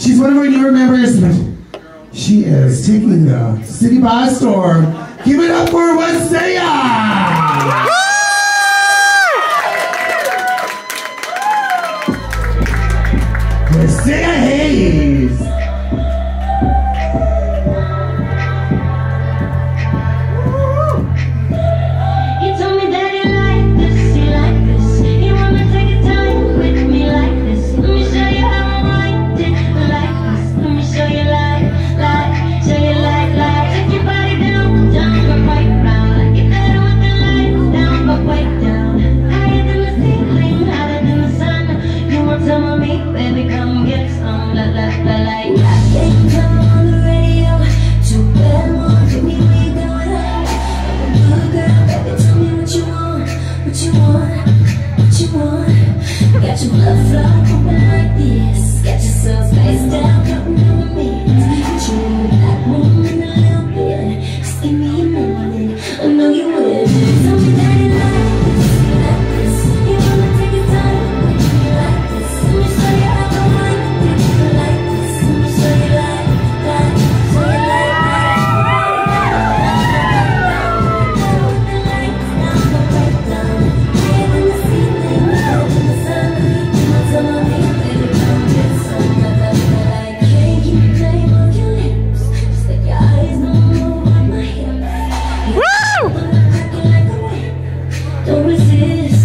She's one of our new members, but she is taking the city by storm. Give it up for Waaseyaa! Waaseyaa Haze! Got your blood flowing like this Got yourself face down, Is.